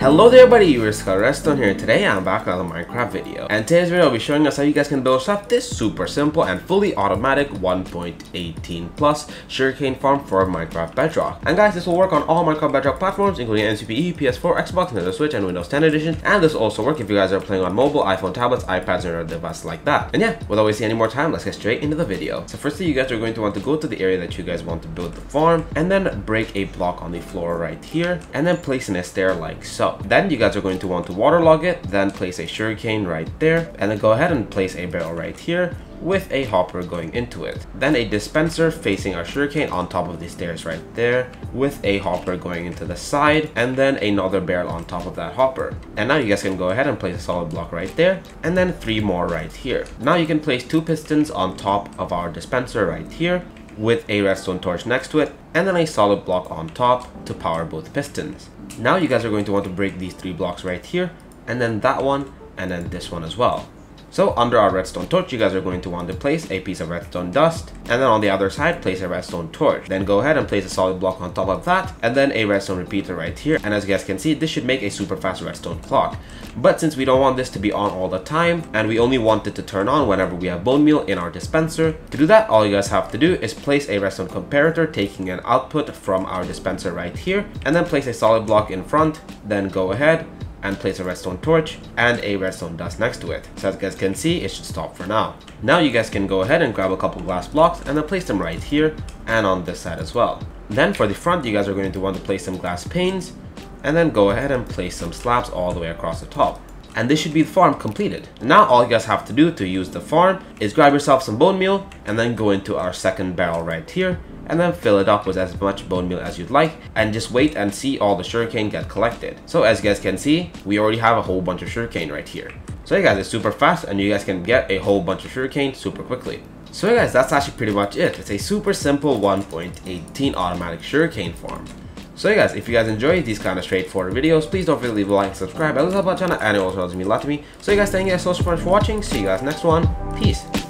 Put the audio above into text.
Hello there everybody, Rediscover Redstone here. Today I'm back with another Minecraft video. And today's video I'll be showing us how you guys can build up this super simple and fully automatic 1.18 plus sugarcane farm for Minecraft Bedrock. And guys, this will work on all Minecraft Bedrock platforms including MCPE, PS4, Xbox, Nintendo Switch, and Windows 10 Edition. And this will also work if you guys are playing on mobile, iPhone tablets, iPads, or devices like that. And yeah, without wasting any more time, let's get straight into the video. So firstly, you guys are going to want to go to the area that you guys want to build the farm, and then break a block on the floor right here, and then place in a stair like so. Then you guys are going to want to waterlog it, then place a sugarcane right there, and then go ahead and place a barrel right here with a hopper going into it. Then a dispenser facing our sugarcane on top of the stairs right there with a hopper going into the side and then another barrel on top of that hopper. And now you guys can go ahead and place a solid block right there and then three more right here. Now you can place two pistons on top of our dispenser right here with a redstone torch next to it and then a solid block on top to power both pistons. Now you guys are going to want to break these three blocks right here, and then that one, and then this one as well. So under our redstone torch, you guys are going to want to place a piece of redstone dust, and then on the other side, place a redstone torch. Then go ahead and place a solid block on top of that, and then a redstone repeater right here. And as you guys can see, this should make a super fast redstone clock. But since we don't want this to be on all the time, and we only want it to turn on whenever we have bone meal in our dispenser, to do that, all you guys have to do is place a redstone comparator taking an output from our dispenser right here, and then place a solid block in front, then go ahead, and place a redstone torch and a redstone dust next to it. So as you guys can see, it should stop for now. Now you guys can go ahead and grab a couple glass blocks and then place them right here and on this side as well. Then for the front, you guys are going to want to place some glass panes and then go ahead and place some slabs all the way across the top. And this should be the farm completed. Now all you guys have to do to use the farm is grab yourself some bone meal and then go into our second barrel right here and then fill it up with as much bone meal as you'd like and just wait and see all the sugarcane get collected. So as you guys can see, we already have a whole bunch of sugarcane right here. So yeah guys, it's super fast and you guys can get a whole bunch of sugarcane super quickly. So yeah guys, that's actually pretty much it. It's a super simple 1.18 automatic sugarcane farm. So yeah guys, if you guys enjoy these kind of straightforward videos, please don't forget to leave a like and will help out channel and it also helps me a lot to me. So you guys, thank you guys so much for watching. See you guys next one. Peace.